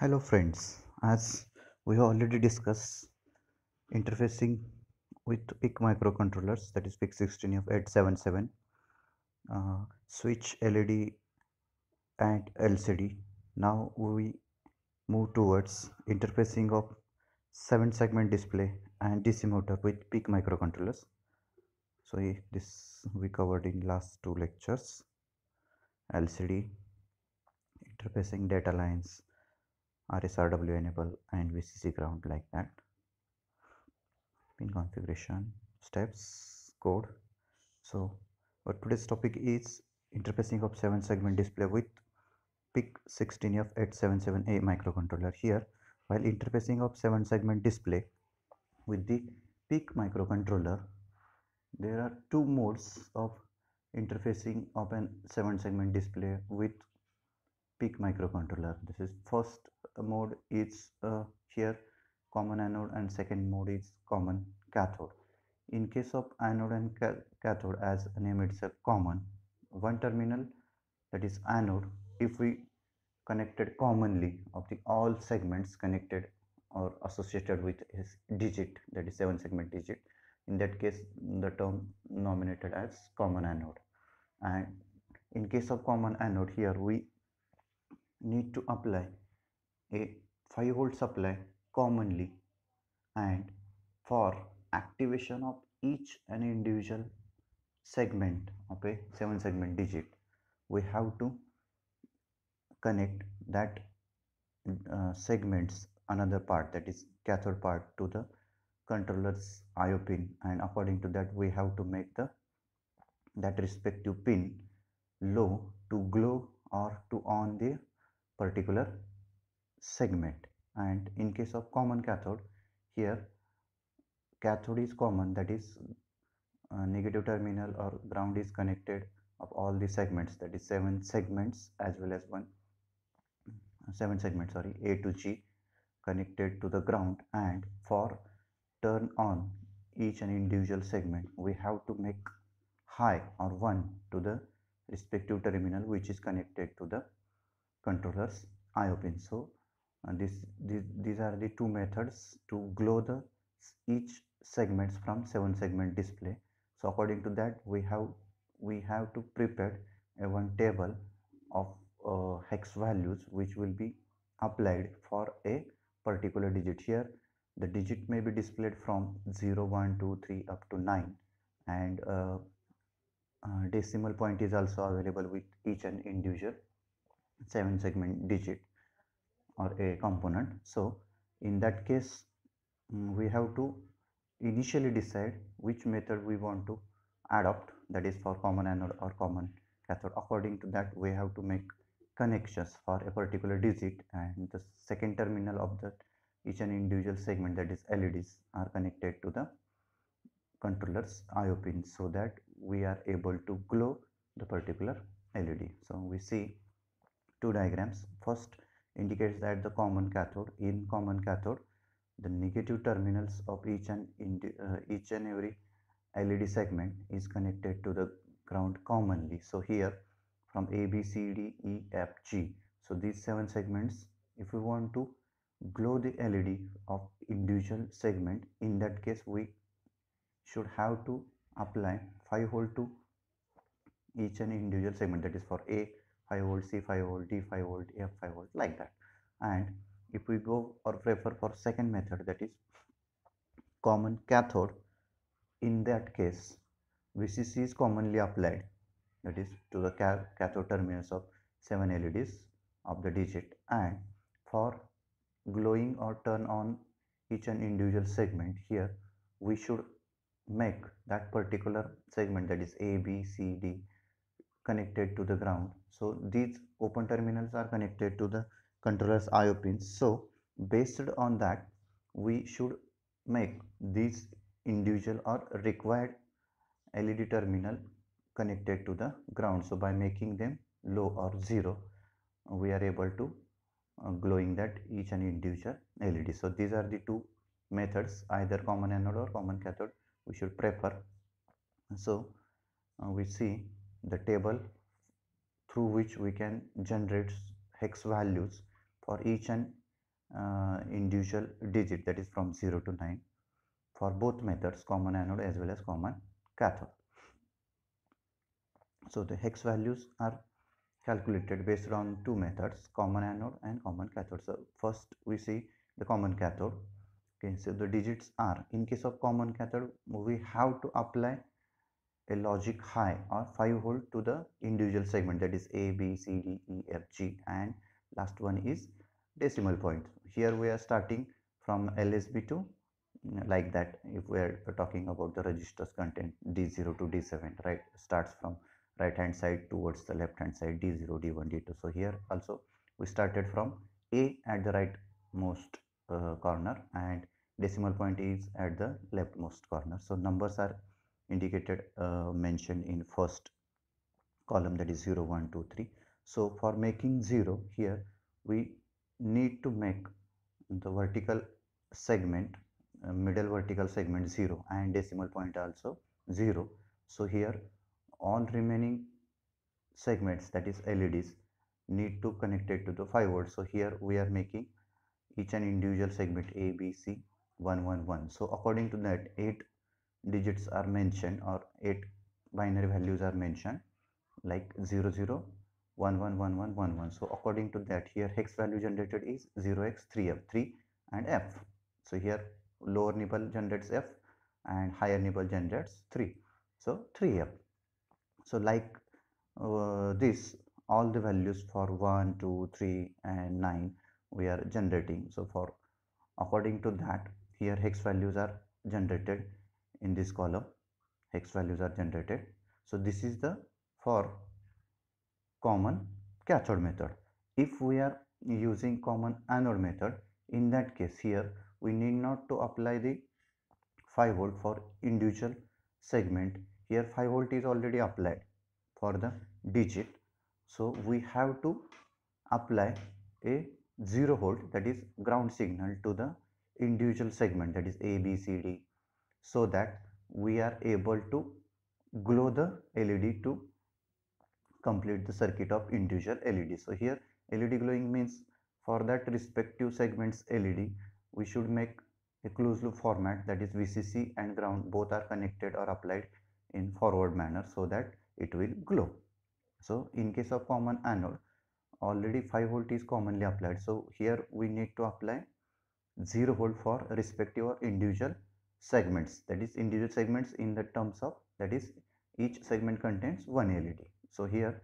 Hello friends, as we have already discussed interfacing with PIC microcontrollers that is PIC 16F877 uh, switch LED and LCD. Now we move towards interfacing of 7 segment display and DC motor with PIC microcontrollers. So this we covered in last two lectures LCD interfacing data lines RSRW enable and VCC ground like that. Pin configuration, steps, code. So our today's topic is interfacing of 7 segment display with PIC 16F877A microcontroller. Here while interfacing of 7 segment display with the PIC microcontroller there are two modes of interfacing of an 7 segment display with PIC microcontroller. This is first mode is uh, here common anode and second mode is common cathode. In case of anode and cathode as name itself common, one terminal that is anode if we connected commonly of the all segments connected or associated with his digit that is 7 segment digit in that case the term nominated as common anode and in case of common anode here we need to apply a 5 volt supply commonly. And for activation of each and individual segment of a 7 segment digit we have to connect that uh, segments another part that is cathode part to the controller's IO pin. And according to that we have to make the that respective pin low to glow or to on the particular segment. And in case of common cathode here cathode is common that is uh, negative terminal or ground is connected of all the segments that is seven segments as well as one seven segments sorry a to g connected to the ground. And for turn on each and individual segment we have to make high or 1 to the respective terminal which is connected to the controller's IO pin. So and this, this these are the two methods to glow the each segments from seven segment display so according to that we have we have to prepare a one table of uh, hex values which will be applied for a particular digit here the digit may be displayed from 0 1 2 3 up to 9 and uh, uh, decimal point is also available with each and individual 7 segment digit or a component so in that case um, we have to initially decide which method we want to adopt that is for common anode or common cathode according to that we have to make connections for a particular digit and the second terminal of that each and individual segment that is LEDs are connected to the controller's IO pins so that we are able to glow the particular LED. So we see two diagrams. First indicates that the common cathode in common cathode the negative terminals of each and uh, each and every LED segment is connected to the ground commonly. So here from A B C D E F G. So these seven segments if we want to glow the LED of individual segment in that case we should have to apply 5 volt to each and individual segment. That is for A 5 volt c 5 volt d 5 volt f 5 volt like that. And if we go or prefer for second method that is common cathode. In that case vcc is commonly applied that is to the cathode terminals of 7 leds of the digit. And for glowing or turn on each and individual segment here we should make that particular segment that is a b c d connected to the ground. So these open terminals are connected to the controller's IO pins so based on that we should make these individual or required LED terminal connected to the ground. So by making them low or zero we are able to uh, glowing that each and individual LED so these are the two methods either common anode or common cathode we should prefer. So uh, we see the table through which we can generate hex values for each and uh, individual digit that is from 0 to 9 for both methods common anode as well as common cathode. So the hex values are calculated based on two methods common anode and common cathode. So first we see the common cathode okay so the digits are in case of common cathode we have to apply a logic high or 5 volt to the individual segment that is a b c d e f g and last one is decimal point. Here we are starting from lsb to mm, like that if we are talking about the registers content d0 to d7 right? Starts from right hand side towards the left hand side d0 d1 d2 so here also we started from a at the right most uh, corner and decimal point is at the leftmost corner. So numbers are indicated uh, mentioned in first column that is 0 1 2 3 so for making 0 here we need to make the vertical segment uh, middle vertical segment 0 and decimal point also 0 so here all remaining segments that is LEDs need to connect it to the 5 volt so here we are making each and individual segment A B C 111 so according to that 8 digits are mentioned or 8 binary values are mentioned like 0 0 1 1 1 1 1 1 so according to that here hex value generated is 0x 3f 3 and f. So here lower nibble generates f and higher nibble generates 3 so 3f so like uh, this all the values for 1 2 3 and 9 we are generating. So for according to that here hex values are generated in this column hex values are generated. So this is the for common cathode method. If we are using common anode method in that case here we need not to apply the 5 volt for individual segment. Here 5 volt is already applied for the digit. So we have to apply a 0 volt that is ground signal to the individual segment that is a b c d so that we are able to glow the led to complete the circuit of individual LED. So here LED glowing means for that respective segments LED we should make a closed loop format that is VCC and ground both are connected or applied in forward manner so that it will glow. So in case of common anode already 5 volt is commonly applied so here we need to apply 0 volt for respective or individual segments that is individual segments in the terms of that is each segment contains one LED so here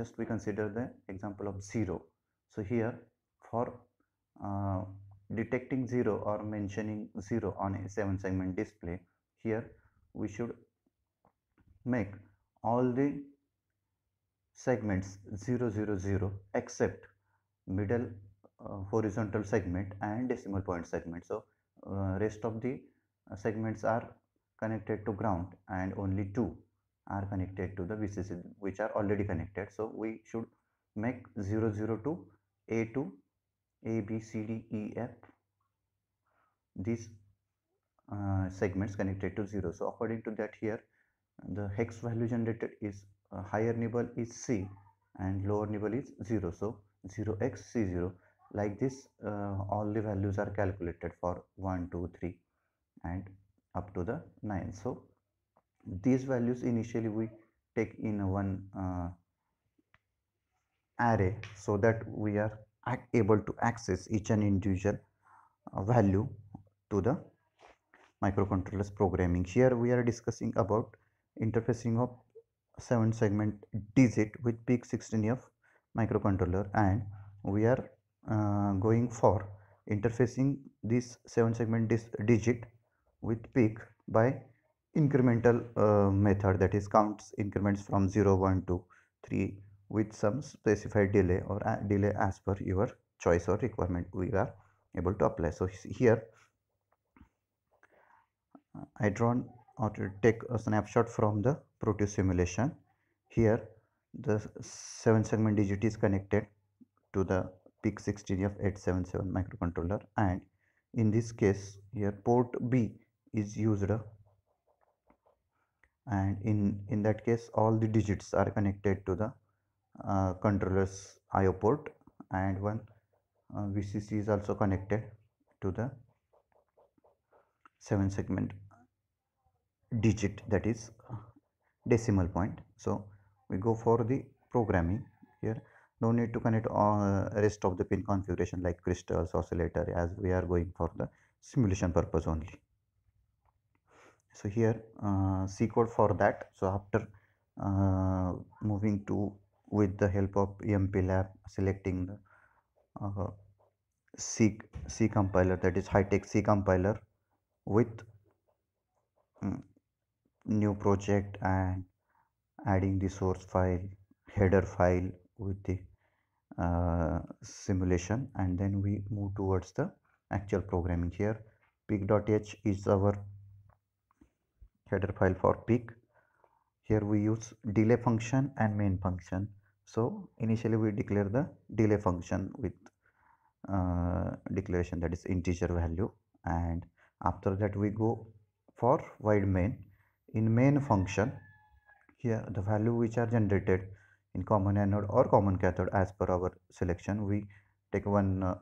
just we consider the example of 0 so here for uh, detecting 0 or mentioning 0 on a 7 segment display here we should make all the segments 0 0 0 except middle uh, horizontal segment and decimal point segment. So uh, rest of the segments are connected to ground and only two are connected to the VCC which are already connected. So we should make 0, 0 to A2 A, B, C, D, E, F these uh, segments connected to 0. So according to that here the hex value generated is uh, higher nibble is C and lower nibble is 0. So 0x C0 like this uh, all the values are calculated for 1, 2, 3 and up to the 9. So these values initially we take in one uh, array so that we are able to access each and individual uh, value to the microcontrollers programming here we are discussing about interfacing of 7 segment digit with PIC16F microcontroller and we are uh, going for interfacing this 7 segment digit with PIC by incremental uh, method that is counts increments from 0 1 to 3 with some specified delay or delay as per your choice or requirement we are able to apply. So here i drawn or take a snapshot from the proteus simulation. Here the 7 segment digit is connected to the PIC 16F877 microcontroller and in this case here port B is used. And in in that case all the digits are connected to the uh, controller's IO port. And one uh, VCC is also connected to the 7 segment digit that is decimal point. So we go for the programming here. No need to connect all uh, rest of the pin configuration like crystals oscillator as we are going for the simulation purpose only so here uh, c code for that. So after uh, moving to with the help of MPLAB selecting the uh, c c compiler that is HI-TECH c compiler with um, new project and adding the source file header file with the uh, simulation. And then we move towards the actual programming here. pic.h is our header file for PIC. Here we use delay function and main function. So initially we declare the delay function with uh, declaration that is integer value. And after that we go for void main. In main function here the value which are generated in common anode or common cathode as per our selection we take one uh,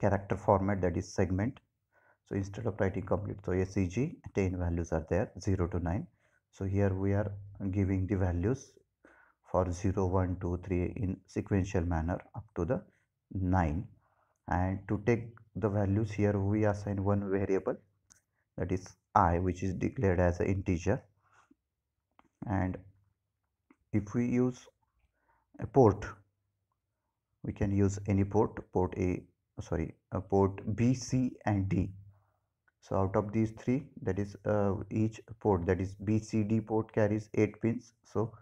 character format that is segment so instead of writing complete so seg 10 values are there 0 to 9 so here we are giving the values for 0 1 2 3 in sequential manner up to the 9 and to take the values here we assign one variable that is i which is declared as an integer. And if we use a port we can use any port port a sorry a port b c and d so out of these three that is uh, each port that is b c d port carries eight pins. So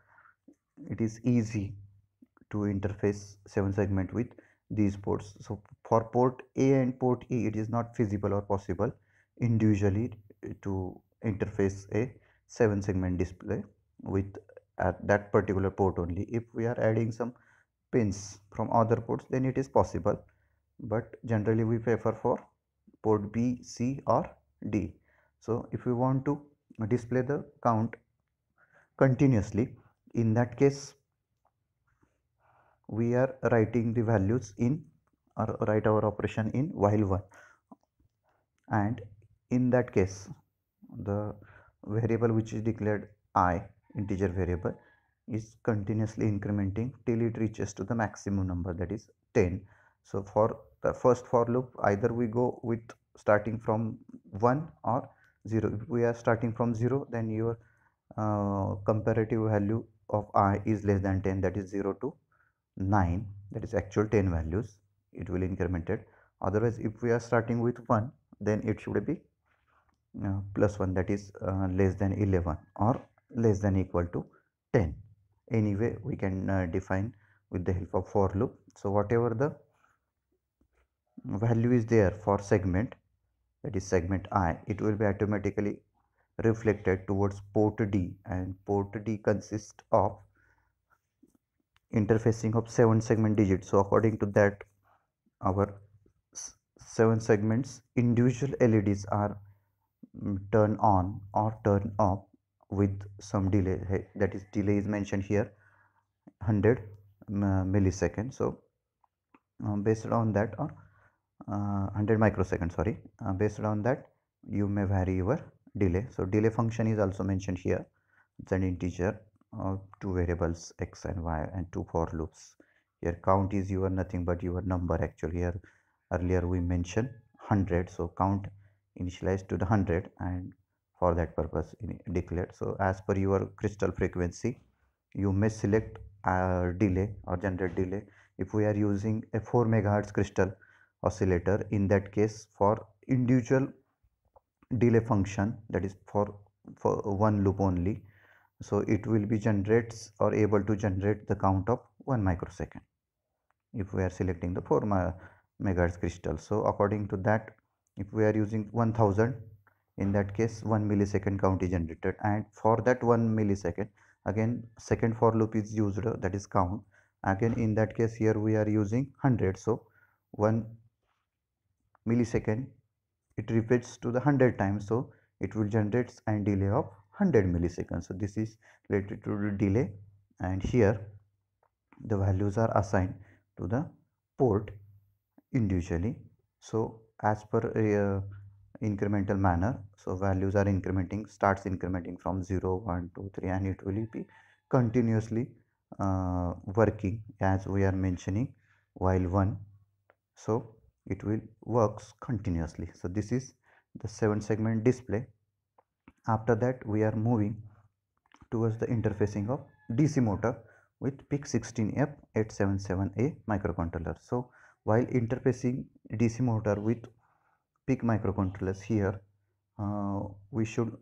it is easy to interface seven segment with these ports. So for port a and port e it is not feasible or possible individually to interface a seven segment display with at that particular port only. If we are adding some pins from other ports then it is possible. But generally we prefer for port B, C or D. So if we want to display the count continuously in that case we are writing the values in or write our operation in while one and in that case the variable which is declared i integer variable is continuously incrementing till it reaches to the maximum number that is 10 so for the first for loop either we go with starting from 1 or 0 if we are starting from 0 then your uh, comparative value of i is less than 10 that is 0 to 9 that is actual 10 values. It will increment it. Otherwise if we are starting with 1 then it should be uh, plus 1 that is uh, less than 11 or less than equal to 10 anyway we can uh, define with the help of for loop. So whatever the value is there for segment that is segment i it will be automatically reflected towards port d and port d consists of interfacing of seven segment digits. So according to that our seven segments individual leds are mm, turn on or turn off with some delay. That is delay is mentioned here 100 millisecond. So uh, based on that or 100 microseconds sorry. Uh, based on that you may vary your delay. So delay function is also mentioned here. It's an integer of two variables x and y and two for loops. Here count is your nothing but your number actually. Here earlier we mentioned 100 so count initialized to the 100 and for that purpose declared. So as per your crystal frequency you may select a delay or generate delay. If we are using a 4 megahertz crystal oscillator in that case for individual delay function that is for for one loop only. So it will be generates or able to generate the count of 1 microsecond if we are selecting the 4 megahertz crystal. So according to that if we are using 1000 in that case 1 millisecond count is generated. And for that 1 millisecond again second for loop is used that is count. Again in that case here we are using 100 so 1 millisecond it repeats to the 100 times so it will generate and delay of 100 milliseconds. So this is related to the delay and here the values are assigned to the port individually. So as per uh, incremental manner so values are incrementing starts incrementing from 0 1 2 3 and it will be continuously uh, working as we are mentioning while 1 so it will works continuously. So this is the 7 segment display. After that we are moving towards the interfacing of DC motor with PIC16F877A microcontroller. So while interfacing DC motor with PIC microcontrollers here uh, we should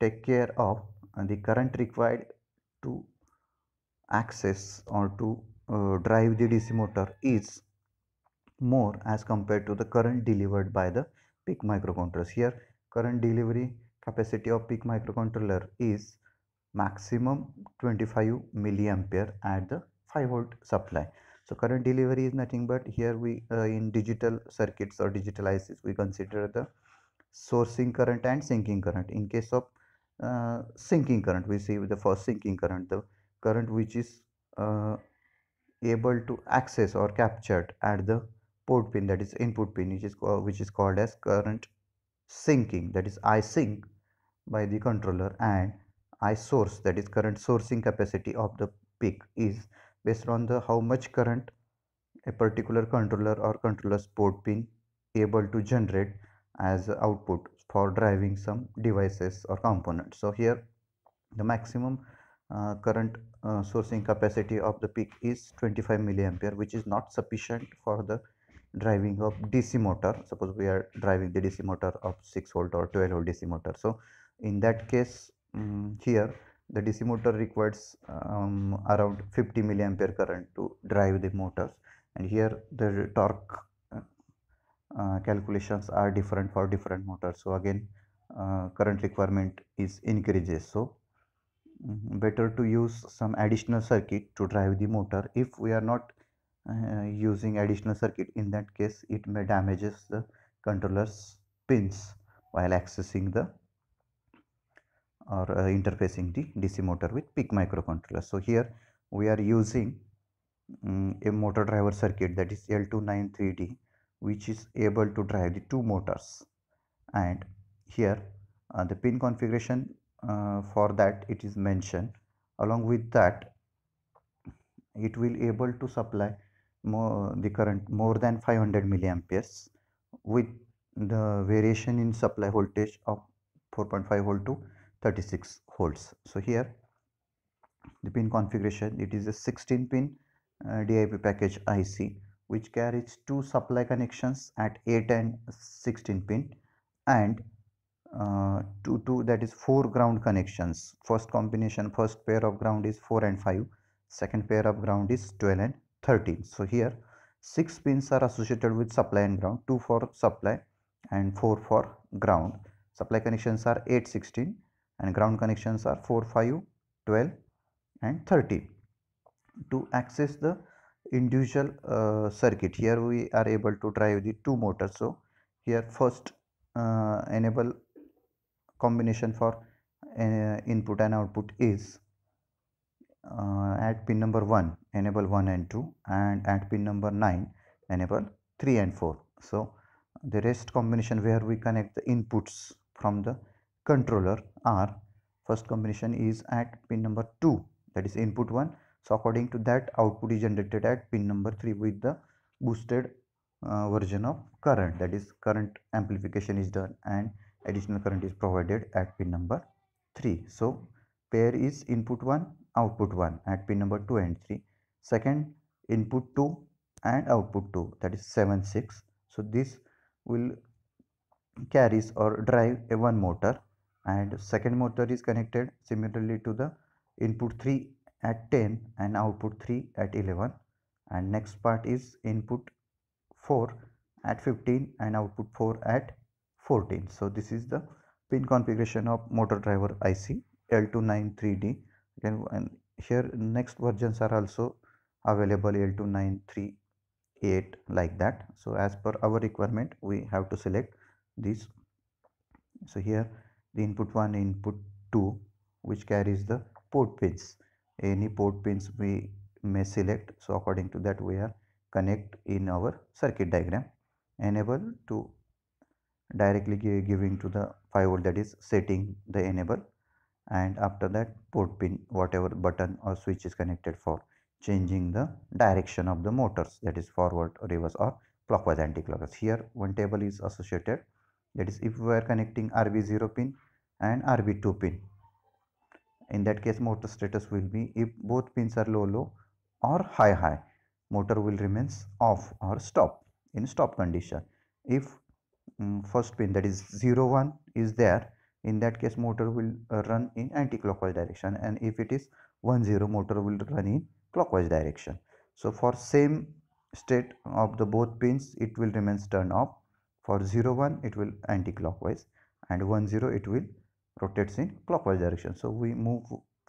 take care of the current required to access or to uh, drive the DC motor is more as compared to the current delivered by the PIC microcontrollers. Here current delivery capacity of PIC microcontroller is maximum 25 milliampere at the 5 volt supply. So current delivery is nothing but here we uh, in digital circuits or digital ICs we consider the sourcing current and sinking current. In case of uh, sinking current we see the first sinking current the current which is uh, able to access or captured at the port pin that is input pin which is which is called as current sinking that is I sink by the controller and I source that is current sourcing capacity of the PIC is based on the how much current a particular controller or controller's port pin able to generate as output for driving some devices or components. So here the maximum uh, current uh, sourcing capacity of the PIC is 25 milliampere which is not sufficient for the driving of DC motor. Suppose we are driving the DC motor of 6 volt or 12 volt DC motor. So in that case um, here the DC motor requires um, around 50 milliampere current to drive the motors. And here the torque uh, uh, calculations are different for different motors. So again uh, current requirement is increases. So um, better to use some additional circuit to drive the motor if we are not uh, using additional circuit. In that case it may damages the controller's pins while accessing the or uh, interfacing the DC motor with PIC microcontroller. So here we are using um, a motor driver circuit that is L293D which is able to drive the two motors. And here uh, the pin configuration uh, for that it is mentioned. Along with that it will able to supply more the current more than 500 milliamperes with the variation in supply voltage of 4.5 volt to 36 volts. So here the pin configuration it is a 16 pin uh, DIP package IC which carries two supply connections at 8 and 16 pin and uh, two, two that is four ground connections. First combination first pair of ground is 4 and 5 second pair of ground is 12 and 13 so here six pins are associated with supply and ground two for supply and four for ground. Supply connections are 8 16 and ground connections are 4 5 12 and 13 to access the individual uh, circuit here we are able to drive the two motors. So here first uh, enable combination for uh, input and output is uh, at pin number 1 enable 1 and 2 and at pin number 9 enable 3 and 4 so the rest combination where we connect the inputs from the controller are first combination is at pin number 2 that is input 1 so according to that output is generated at pin number 3 with the boosted uh, version of current. That is current amplification is done and additional current is provided at pin number 3 so pair is input 1 output 1 at pin number 2 and 3 second input 2 and output 2 that is 7 6 so this will carries or drive a one motor and second motor is connected similarly to the input 3 at 10 and output 3 at 11 and next part is input 4 at 15 and output 4 at 14 so this is the pin configuration of motor driver IC L293D and here next versions are also available L293B like that. So as per our requirement we have to select this so here the input 1 input 2 which carries the port pins. Any port pins we may select. So according to that we are connect in our circuit diagram. Enable to directly giving to the 5 volt that is setting the enable and after that port pin whatever button or switch is connected for changing the direction of the motors that is forward reverse or clockwise anti-clockwise here one table is associated. That is if we are connecting rb0 pin and rb2 pin. In that case motor status will be if both pins are low low or high high motor will remains off or stop in stop condition. If um, first pin that is 0 1 is there in that case motor will uh, run in anti-clockwise direction. And if it is 1 0 motor will run in clockwise direction. So for same state of the both pins it will remains turned off. For 0 1 it will anti-clockwise. And 1 0 it will rotates in clockwise direction. So we move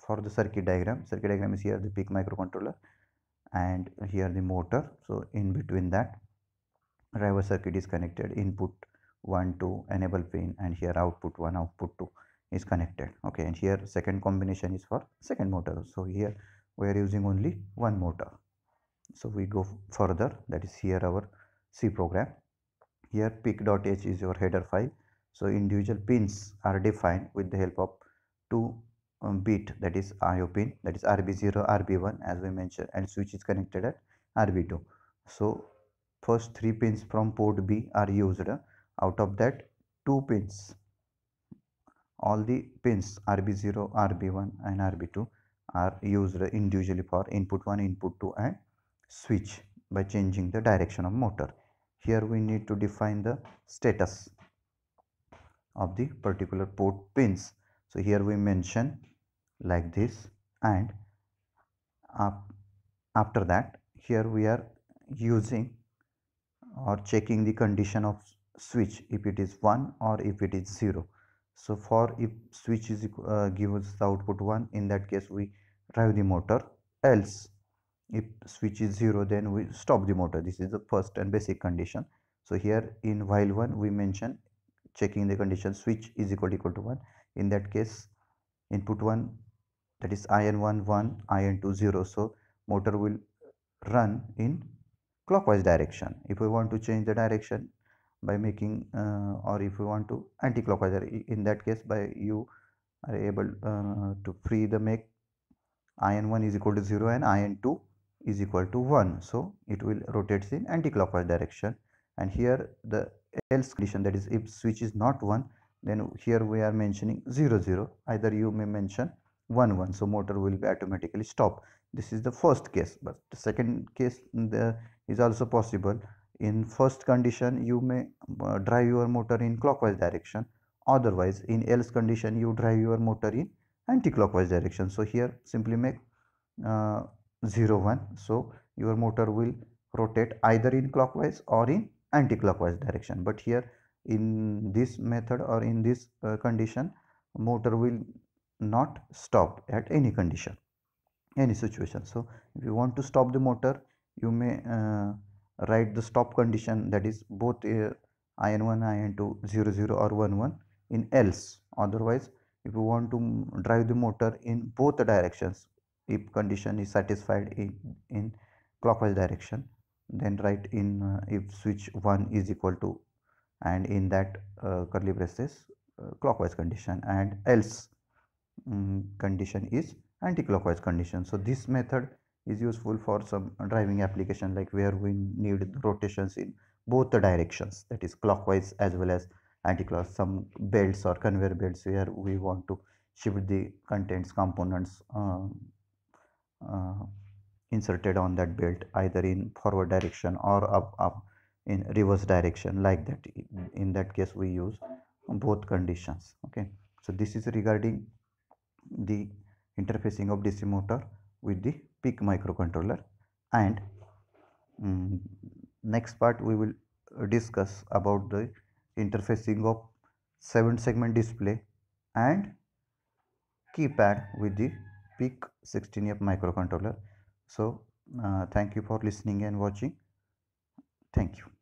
for the circuit diagram. Circuit diagram is here the PIC microcontroller. And here the motor. So in between that driver circuit is connected. Input 1 to enable pin and here output 1 output 2 is connected okay? And here second combination is for second motor. So here we are using only one motor. So we go further that is here our c program. Here pic.h is your header file. So individual pins are defined with the help of two um, bit that is IO pin that is RB0 RB1 as we mentioned and switch is connected at RB2 so first three pins from port B are used out of that two pins. All the pins RB0 RB1 and RB2 are used individually for input 1 input 2 and switch by changing the direction of motor. Here we need to define the status of the particular port pins. So here we mention like this and after that here we are using or checking the condition of switch if it is 1 or if it is 0 so for if switch is uh, gives the output 1 in that case we drive the motor else. If switch is 0 then we stop the motor. This is the first and basic condition. So here in while 1 we mention checking the condition switch is equal to equal to 1 in that case input 1 that is in1 1 in2 0 so motor will run in clockwise direction. If we want to change the direction by making uh, or if you want to anti-clockwise in that case by you are able uh, to free the make in1 is equal to 0 and in2 is equal to 1 so it will rotates in anti-clockwise direction. And here the else condition that is if switch is not 1 then here we are mentioning 0 0 either you may mention 1 1 so motor will be automatically stop this is the first case. But the second case the, is also possible in first condition you may uh, drive your motor in clockwise direction. Otherwise in else condition you drive your motor in anti-clockwise direction. So here simply make uh, 0 1 so your motor will rotate either in clockwise or in anti-clockwise direction. But here in this method or in this uh, condition motor will not stop at any condition any situation. So if you want to stop the motor you may uh, write the stop condition that is both uh, in1 in2 0 0 or 1 1 in else. Otherwise if you want to drive the motor in both directions if condition is satisfied in, in clockwise direction then write in uh, if switch 1 is equal to and in that uh, curly braces uh, clockwise condition and else um, condition is anti-clockwise condition. So this method is useful for some driving application like where we need rotations in both the directions that is clockwise as well as anti-clockwise. Some belts or conveyor belts where we want to shift the contents components uh, uh, inserted on that belt either in forward direction or up up in reverse direction like that in that case we use both conditions okay? So this is regarding the interfacing of dc motor with the PIC microcontroller. And um, next part we will discuss about the interfacing of 7 segment display and keypad with the PIC 16F microcontroller. So uh, thank you for listening and watching. Thank you